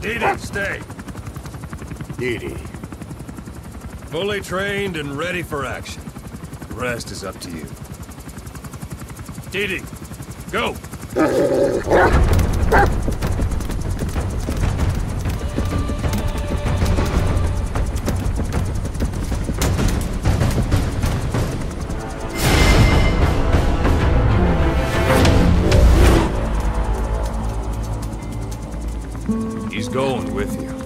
DD, stay. DD. Fully trained and ready for action. The rest is up to you. DD, go! He's going with you.